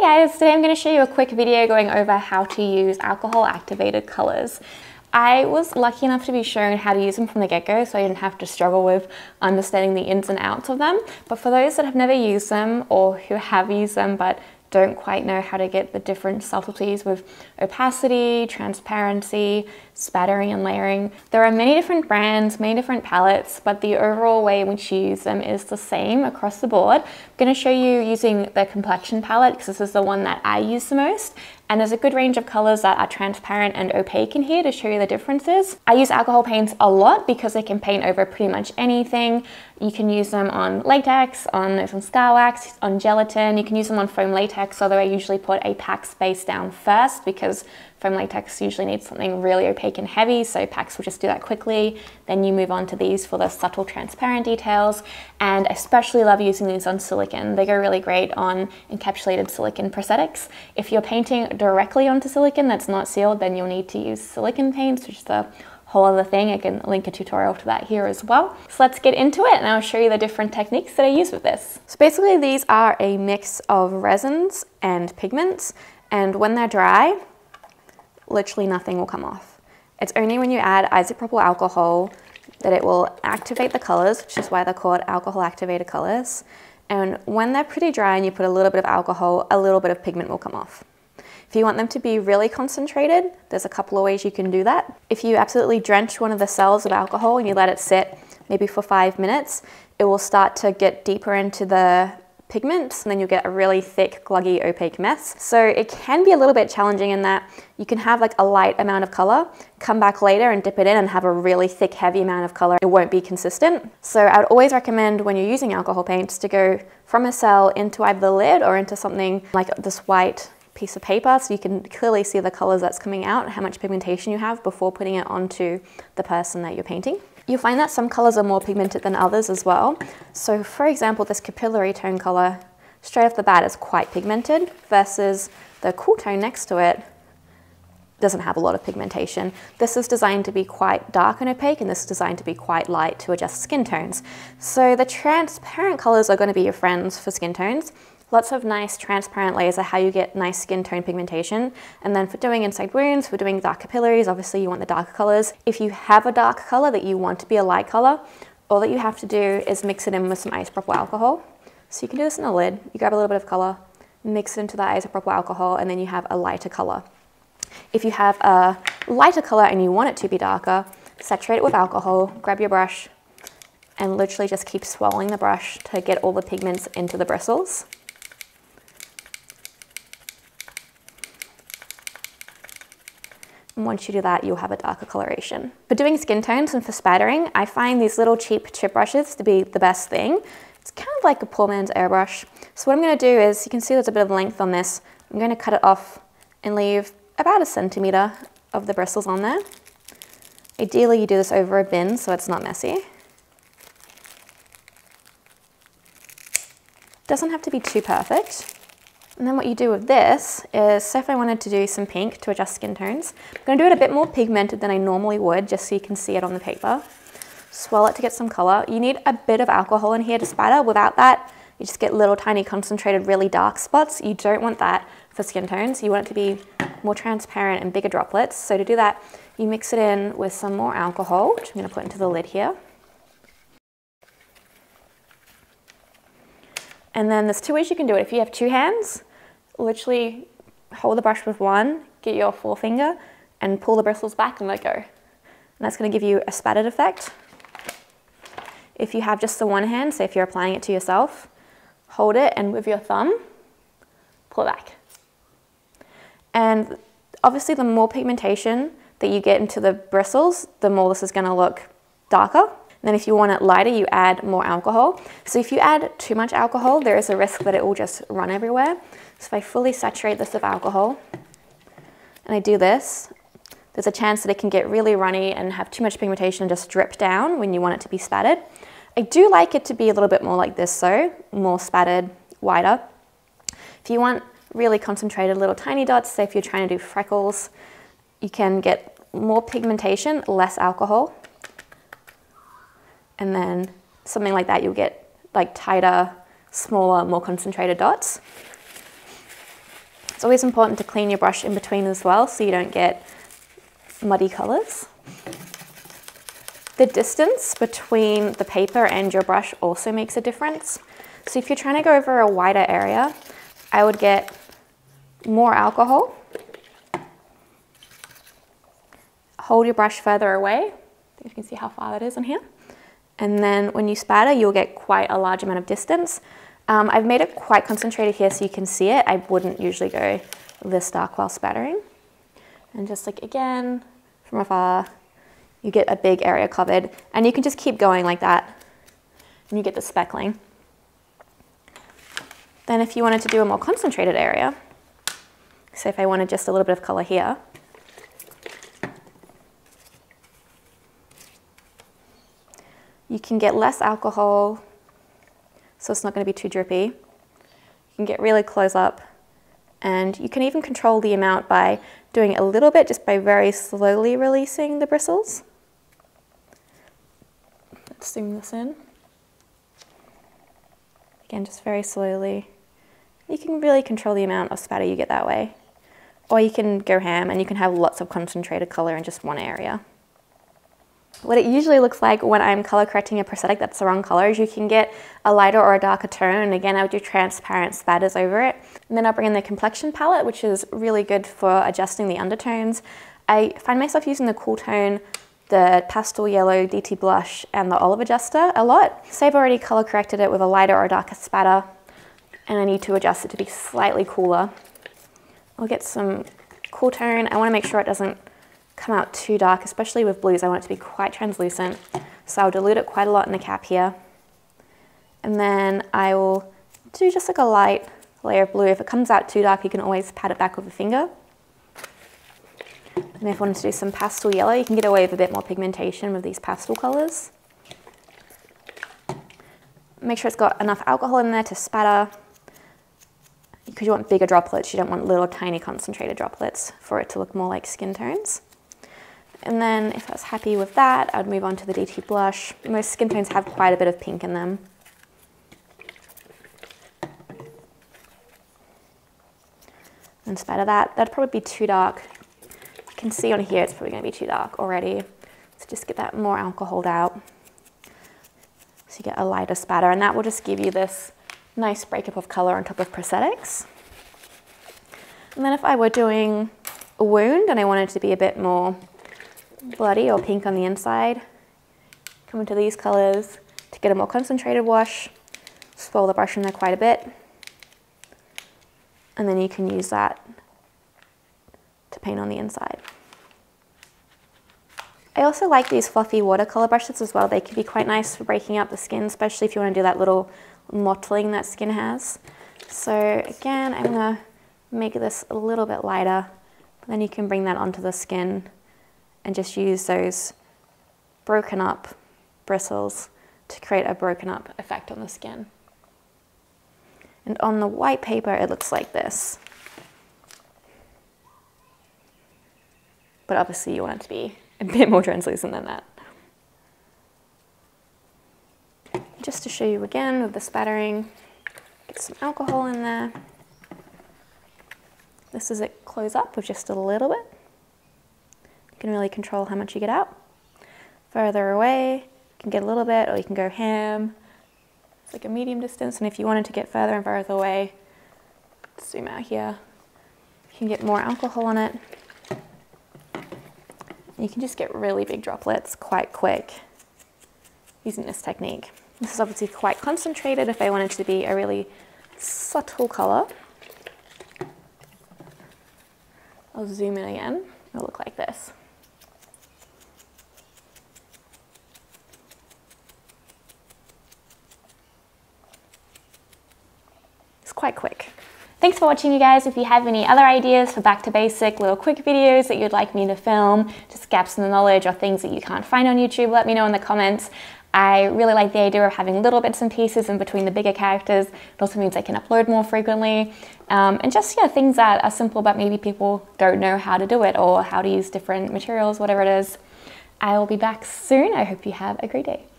Hey guys, today I'm going to show you a quick video going over how to use alcohol activated colors. I was lucky enough to be shown how to use them from the get-go so I didn't have to struggle with understanding the ins and outs of them. But for those that have never used them or who have used them but don't quite know how to get the different subtleties with opacity, transparency, spattering and layering. There are many different brands, many different palettes, but the overall way in which you use them is the same across the board. I'm gonna show you using the complexion palette because this is the one that I use the most. And there's a good range of colors that are transparent and opaque in here to show you the differences. I use alcohol paints a lot because they can paint over pretty much anything. You can use them on latex, on some scar wax, on gelatin. You can use them on foam latex, although I usually put a PAX base down first because Foam latex usually needs something really opaque and heavy, so PAX will just do that quickly. Then you move on to these for the subtle transparent details, and I especially love using these on silicon. They go really great on encapsulated silicon prosthetics. If you're painting directly onto silicon that's not sealed, then you'll need to use silicon paints, which is a whole other thing. I can link a tutorial to that here as well. So let's get into it and I'll show you the different techniques that I use with this. So basically these are a mix of resins and pigments and when they're dry, literally nothing will come off. It's only when you add isopropyl alcohol that it will activate the colors, which is why they're called alcohol activated colors. And when they're pretty dry and you put a little bit of alcohol, a little bit of pigment will come off. If you want them to be really concentrated, there's a couple of ways you can do that. If you absolutely drench one of the cells of alcohol and you let it sit maybe for five minutes, it will start to get deeper into the pigment and then you'll get a really thick, gluggy, opaque mess. So it can be a little bit challenging in that you can have like a light amount of color, come back later and dip it in and have a really thick, heavy amount of color. It won't be consistent. So I would always recommend when you're using alcohol paints to go from a cell into either the lid or into something like this white piece of paper so you can clearly see the colors that's coming out, how much pigmentation you have before putting it onto the person that you're painting. You'll find that some colors are more pigmented than others as well. So for example, this capillary tone color, straight off the bat is quite pigmented versus the cool tone next to it doesn't have a lot of pigmentation. This is designed to be quite dark and opaque and this is designed to be quite light to adjust skin tones. So the transparent colors are going to be your friends for skin tones. Lots of nice transparent layers are how you get nice skin tone pigmentation. And then for doing inside wounds, for doing dark capillaries, obviously you want the darker colors. If you have a dark color that you want to be a light color, all that you have to do is mix it in with some isopropyl alcohol. So you can do this in a lid. You grab a little bit of color, mix it into the isopropyl alcohol, and then you have a lighter color. If you have a lighter color and you want it to be darker, saturate it with alcohol, grab your brush, and literally just keep swirling the brush to get all the pigments into the bristles. And once you do that, you'll have a darker coloration. For doing skin tones and for spattering, I find these little cheap chip brushes to be the best thing. It's kind of like a poor man's airbrush. So what I'm gonna do is, you can see there's a bit of length on this. I'm gonna cut it off and leave about a centimeter of the bristles on there. Ideally, you do this over a bin so it's not messy. Doesn't have to be too perfect. And then what you do with this is, say if I wanted to do some pink to adjust skin tones, I'm gonna do it a bit more pigmented than I normally would, just so you can see it on the paper. Swirl it to get some color. You need a bit of alcohol in here to spatter. Without that, you just get little tiny concentrated, really dark spots. You don't want that for skin tones. You want it to be more transparent and bigger droplets. So to do that, you mix it in with some more alcohol, which I'm gonna put into the lid here. And then there's two ways you can do it. If you have two hands, literally hold the brush with one, get your forefinger, and pull the bristles back and let go. And that's gonna give you a spattered effect. If you have just the one hand, say if you're applying it to yourself, hold it and with your thumb, pull it back. And obviously the more pigmentation that you get into the bristles, the more this is gonna look darker. then if you want it lighter, you add more alcohol. So if you add too much alcohol, there is a risk that it will just run everywhere. So if I fully saturate this with alcohol and I do this, there's a chance that it can get really runny and have too much pigmentation and just drip down when you want it to be spattered. I do like it to be a little bit more like this so, more spattered, wider. If you want really concentrated little tiny dots, So if you're trying to do freckles, you can get more pigmentation, less alcohol. And then something like that, you'll get like tighter, smaller, more concentrated dots. It's always important to clean your brush in between as well so you don't get muddy colors. The distance between the paper and your brush also makes a difference. So if you're trying to go over a wider area, I would get more alcohol. Hold your brush further away. You can see how far that is on here. And then when you spatter, you'll get quite a large amount of distance. Um, I've made it quite concentrated here so you can see it. I wouldn't usually go this dark while spattering. And just like again, from afar, you get a big area covered. And you can just keep going like that and you get the speckling. Then if you wanted to do a more concentrated area, so if I wanted just a little bit of color here, you can get less alcohol, so it's not going to be too drippy. You can get really close up, and you can even control the amount by doing a little bit just by very slowly releasing the bristles. Let's zoom this in. Again, just very slowly. You can really control the amount of spatter you get that way. Or you can go ham and you can have lots of concentrated color in just one area. What it usually looks like when I'm color correcting a prosthetic that's the wrong color is you can get a lighter or a darker tone. And again, I would do transparent spatters over it. And then I'll bring in the complexion palette, which is really good for adjusting the undertones. I find myself using the cool tone, the pastel yellow DT blush, and the olive adjuster a lot. So I've already color corrected it with a lighter or a darker spatter and I need to adjust it to be slightly cooler. I'll get some cool tone. I want to make sure it doesn't come out too dark, especially with blues. I want it to be quite translucent. So I'll dilute it quite a lot in the cap here. And then I will do just like a light layer of blue. If it comes out too dark, you can always pat it back with a finger. And if you wanted to do some pastel yellow, you can get away with a bit more pigmentation with these pastel colors. Make sure it's got enough alcohol in there to spatter because you want bigger droplets, you don't want little tiny concentrated droplets for it to look more like skin tones. And then if I was happy with that, I'd move on to the DT blush. Most skin tones have quite a bit of pink in them. In spite of that. That'd probably be too dark. You can see on here it's probably going to be too dark already. So just get that more alcoholed out. So you get a lighter spatter and that will just give you this nice breakup of color on top of prosthetics. And then if I were doing a wound and I wanted to be a bit more bloody or pink on the inside, come into these colors to get a more concentrated wash, swirl the brush in there quite a bit, and then you can use that to paint on the inside. I also like these fluffy watercolor brushes as well. They can be quite nice for breaking up the skin, especially if you want to do that little mottling that skin has. So again, I'm gonna make this a little bit lighter. Then you can bring that onto the skin and just use those broken up bristles to create a broken up effect on the skin. And on the white paper, it looks like this. But obviously you want it to be a bit more translucent than that. Just to show you again with the spattering, get some alcohol in there. This is it close up with just a little bit. You can really control how much you get out. Further away, you can get a little bit or you can go ham. It's like a medium distance and if you wanted to get further and further away, zoom out here, you can get more alcohol on it. You can just get really big droplets quite quick using this technique. This is obviously quite concentrated if I wanted it to be a really subtle color. I'll zoom in again. It'll look like this. It's quite quick. Thanks for watching you guys. If you have any other ideas for back to basic little quick videos that you'd like me to film, just gaps in the knowledge or things that you can't find on YouTube, let me know in the comments. I really like the idea of having little bits and pieces in between the bigger characters. It also means I can upload more frequently. Um, and just, yeah, things that are simple, but maybe people don't know how to do it or how to use different materials, whatever it is. I will be back soon. I hope you have a great day.